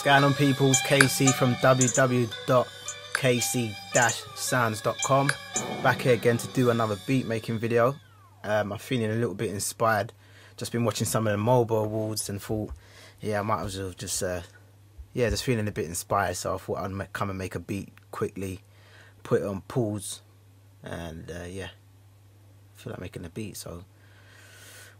What's going on, peoples? KC from www.kc-sounds.com. Back here again to do another beat making video. Um, I'm feeling a little bit inspired. Just been watching some of the MOBO awards and thought, yeah, I might as well just, uh, yeah, just feeling a bit inspired. So I thought I'd come and make a beat quickly, put it on pause, and uh, yeah, feel like making a beat. So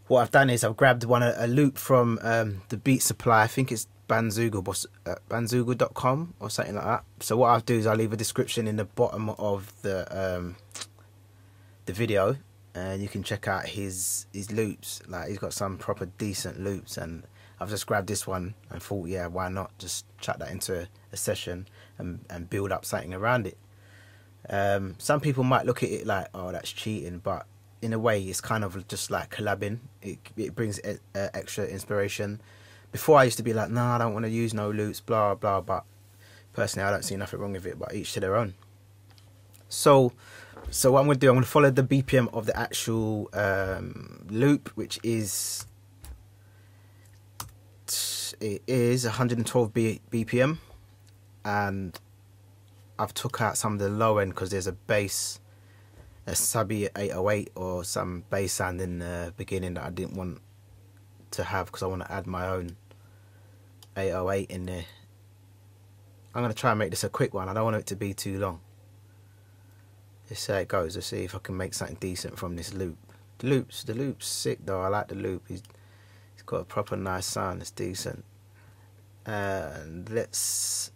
what I've done is I've grabbed one a, loop from um, the Beat Supply. I think it's Bandzoogle, uh, bandzoogle.com or something like that. So what I'll do is I'll leave a description in the bottom of the um, the video, and you can check out his his loops. Like he's got some proper decent loops, and I've just grabbed this one and thought, yeah, why not just chuck that into a, a session and and build up something around it. Um, some people might look at it like, oh, that's cheating, but in a way, it's kind of just like collabing. It it brings extra inspiration before I used to be like, nah, I don't want to use no loops, blah blah. But personally, I don't see nothing wrong with it. But each to their own. So, so what I'm gonna do, I'm gonna follow the BPM of the actual um, loop, which is it is 112 B BPM, and I've took out some of the low end because there's a bass, a subby 808 or some bass sound in the beginning that I didn't want to have because I want to add my own 808 in there. I'm going to try and make this a quick one. I don't want it to be too long. Let's see how it goes. Let's see if I can make something decent from this loop. The loop's, the loop's sick though. I like the loop. He's, got a proper nice sound. It's decent. And let's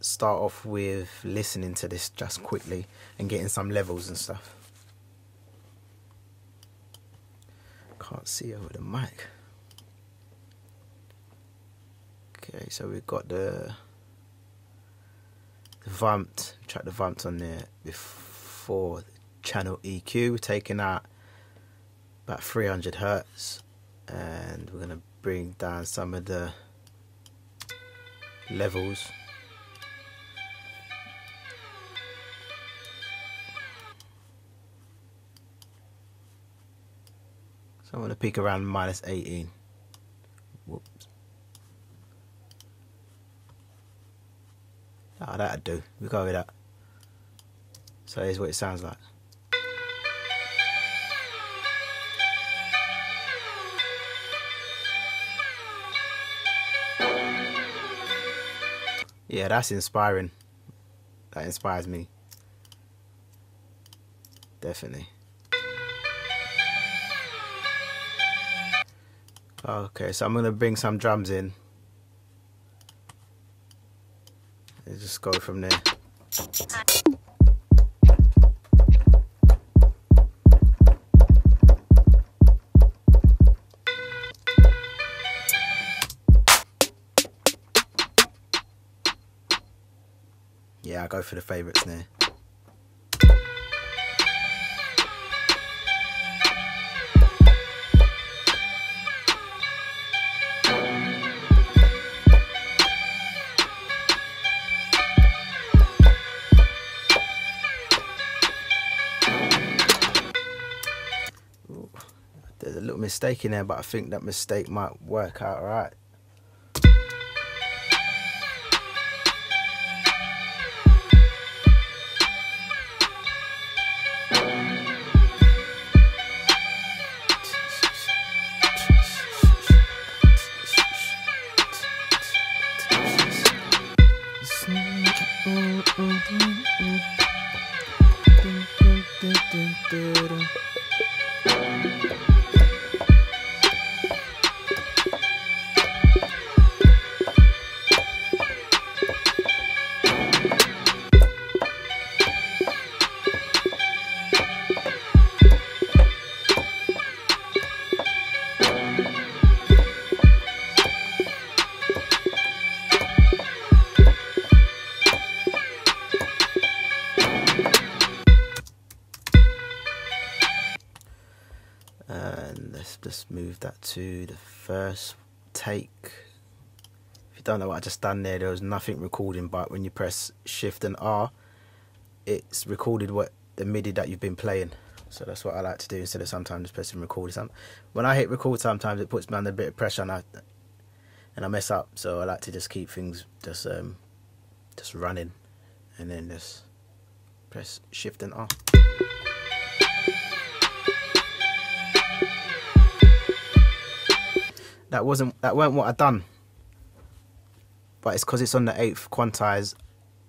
start off with listening to this just quickly and getting some levels and stuff. Can't see over the mic. Okay, so we've got the the vamped, track the vamped on there before channel EQ. We're taking out about 300 hertz, and we're gonna bring down some of the levels. So I'm gonna peak around minus 18. Whoops. Oh, that'd do. We go with that. So here's what it sounds like. Yeah, that's inspiring. That inspires me. Definitely. Okay, so I'm going to bring some drums in. And just go from there. Yeah, I go for the favourites there. Mistake in there, but I think that mistake might work out alright. To the first take if you don't know what I just done there there was nothing recording but when you press shift and R it's recorded what the MIDI that you've been playing so that's what I like to do instead of sometimes just pressing record when I hit record sometimes it puts me under a bit of pressure and I and I mess up. So I like to just keep things just um, just running, and then just press Shift and R. That wasn't that weren't what I done, but it's because it's on the eighth quantize.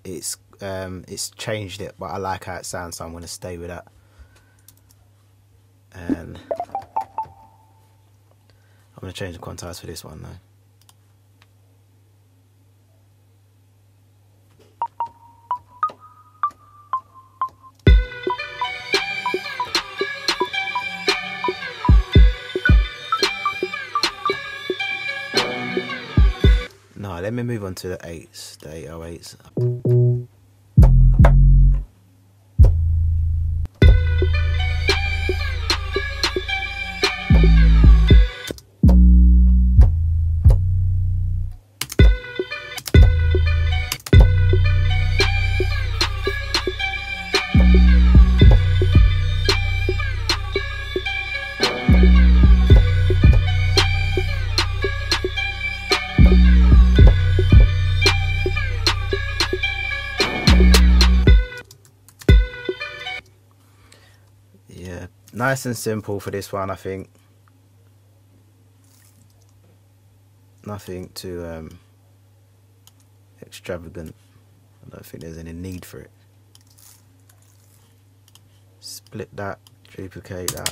It's um, it's changed it, but I like how it sounds, so I'm gonna stay with that. And I'm to change the quantize for this one though. No, let me move on to the 8s, the 808s. Nice and simple for this one, I think. Nothing too um, extravagant. I don't think there's any need for it. Split that, duplicate that.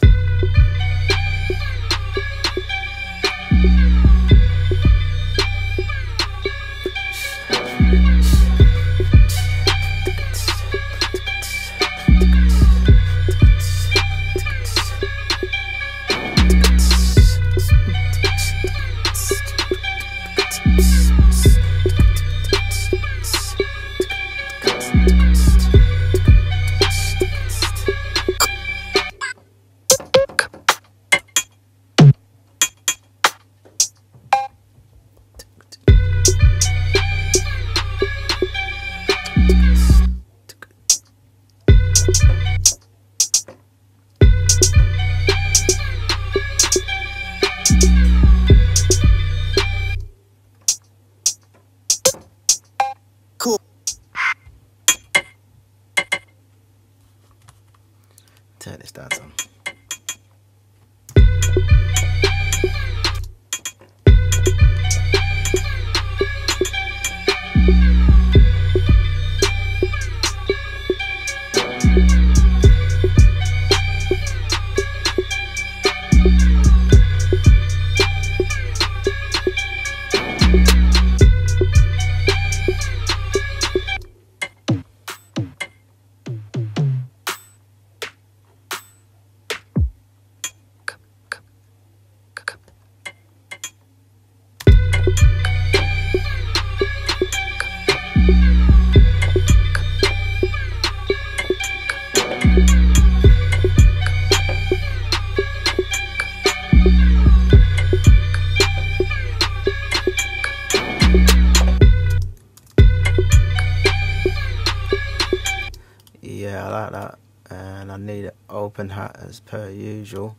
As per usual.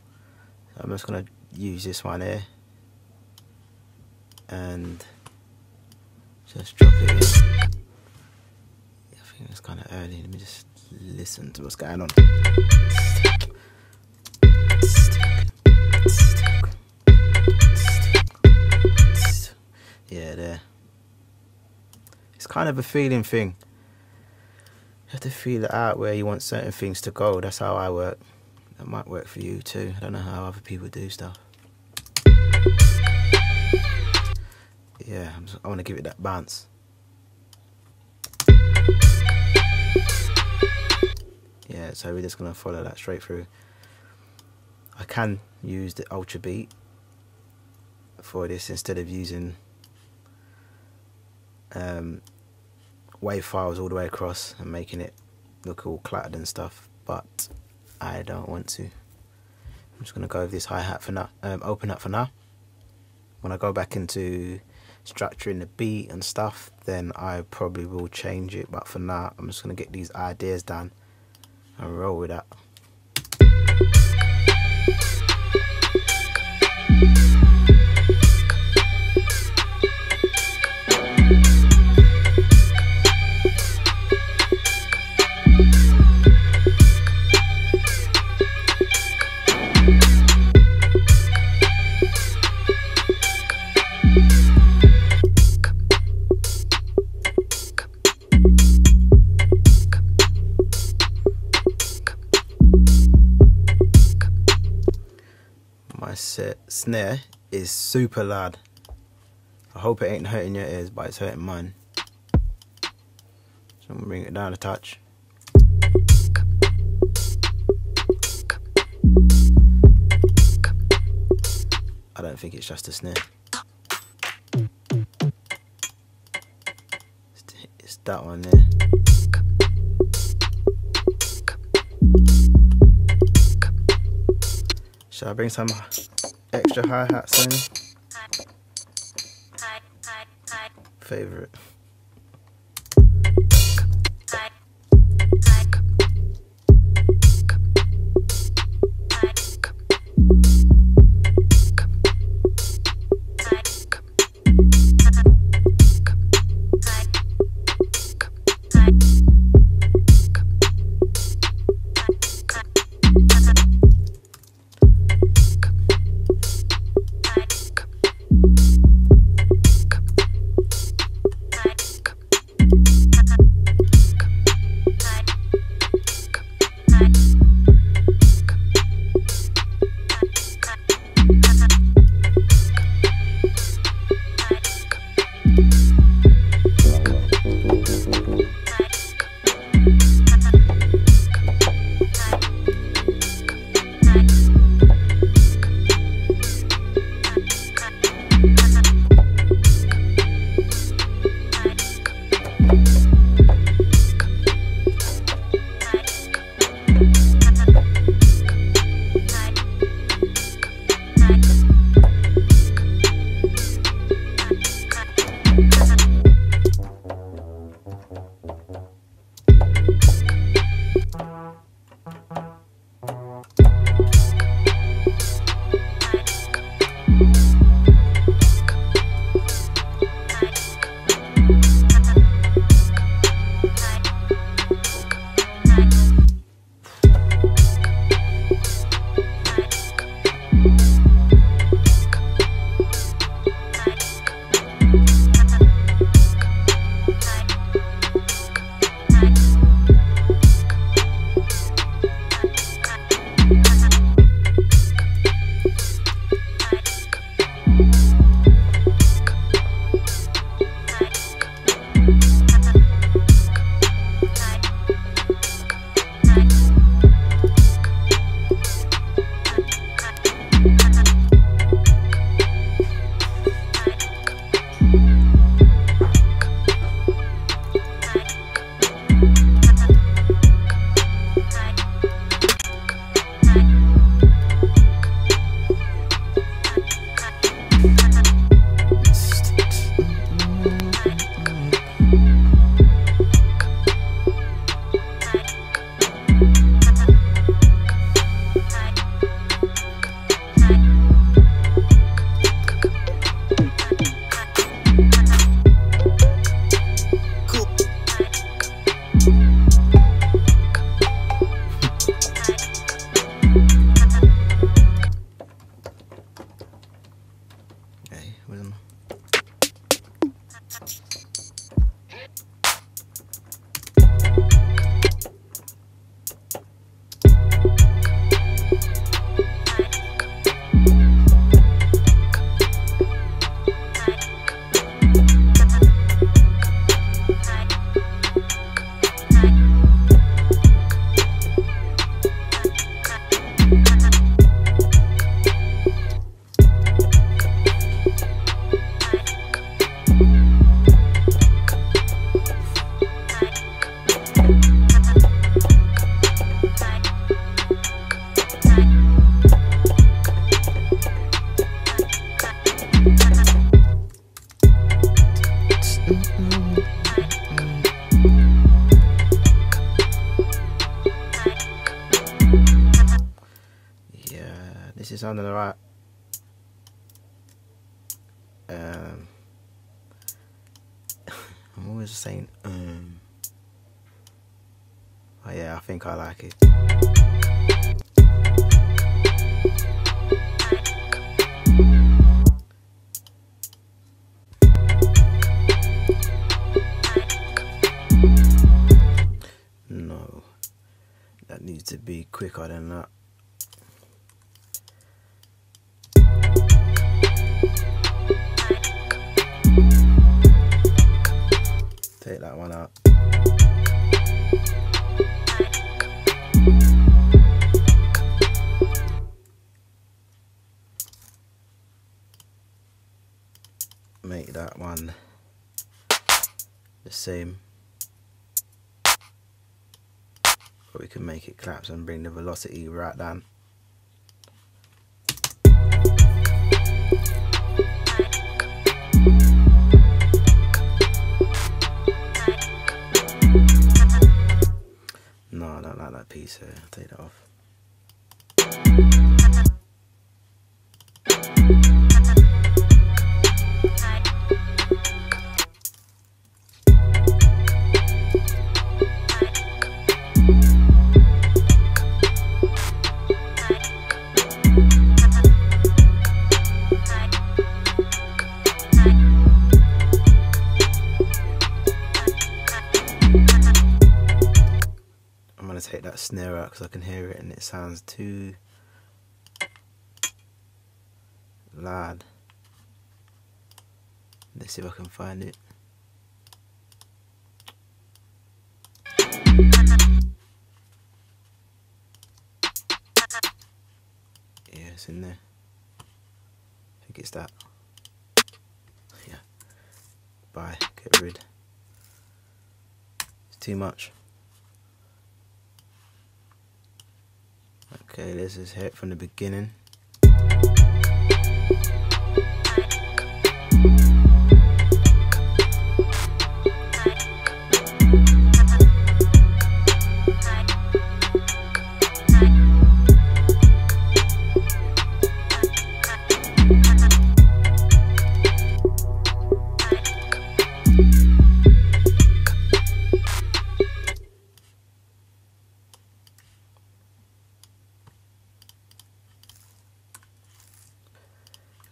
So I'm just going to use this one here. And just drop it in. I think it's kind of early. Let me just listen to what's going on. Yeah, there. It's kind of a feeling thing. You have to feel it out where you want certain things to go. That's how I work. That might work for you too. I don't know how other people do stuff. Yeah, just, I want to give it that bounce. Yeah, so we're just gonna follow that straight through. I can use the Ultrabeat for this instead of using um, wave files all the way across and making it look all cluttered and stuff I don't want to. I'm just gonna go with this hi-hat for now um, open up for now. When I go back into structuring the beat and stuff then I probably will change it but for now I'm just gonna get these ideas done and roll with that snare is super loud. I hope it ain't hurting your ears, but it's hurting mine. So I'm gonna bring it down a touch. I don't think it's just a snare. It's, that one there. Should I bring some extra hi hats in? Favorite. Um, I'm always saying um. Oh yeah, I think I like it. No, that needs to be quicker than that. Take that one out. Make that one the same. But we can make it collapse and bring the velocity right down. Like that piece because I can hear it and it sounds too loud. Let's see if I can find it. Yeah, it's in there. I think it's that. Yeah. Bye. Get rid. It's too much. Okay, let's just hear it from the beginning.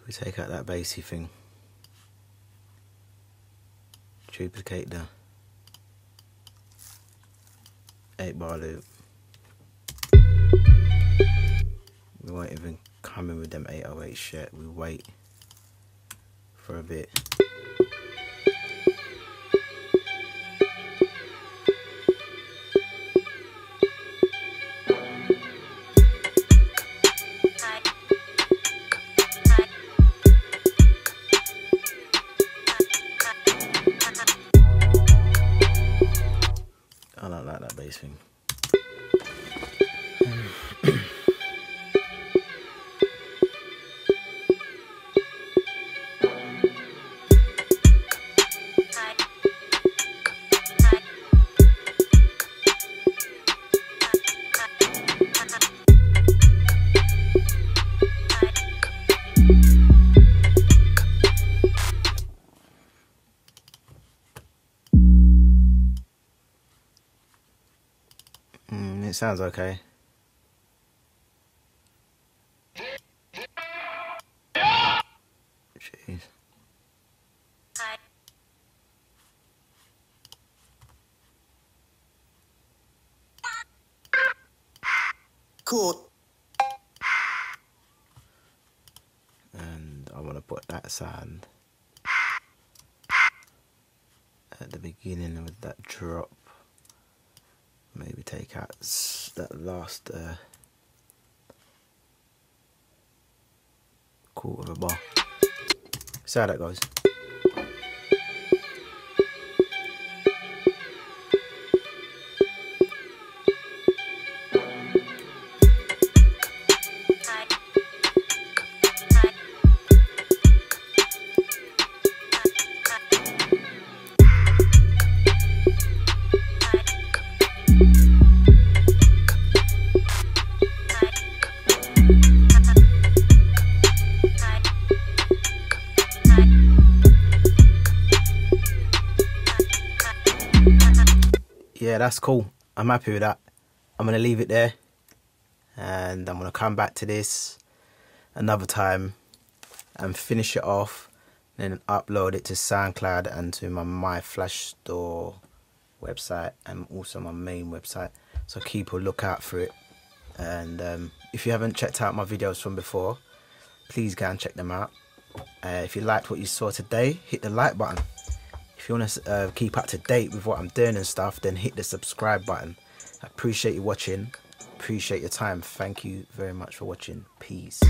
We take out that bassy thing. Duplicate the 8 bar loop. We won't even come in with them 808 shit. We wait for a bit. Don't sounds okay. Jeez. Cool. And I want to put that sound at the beginning with that drop. Take out that last uh, quarter of a bar. See how that goes. Yeah, that's cool. I'm happy with that. I'm gonna leave it there, and I'm gonna come back to this another time and finish it off, then upload it to SoundCloud and to my MyFlashStore website and also my main website. So keep a lookout for it. And um, if you haven't checked out my videos from before, please go and check them out. Uh, if you liked what you saw today, hit the like button. If you want to uh, keep up to date with what I'm doing and stuff, then hit the subscribe button. I appreciate you watching. Appreciate your time. Thank you very much for watching. Peace.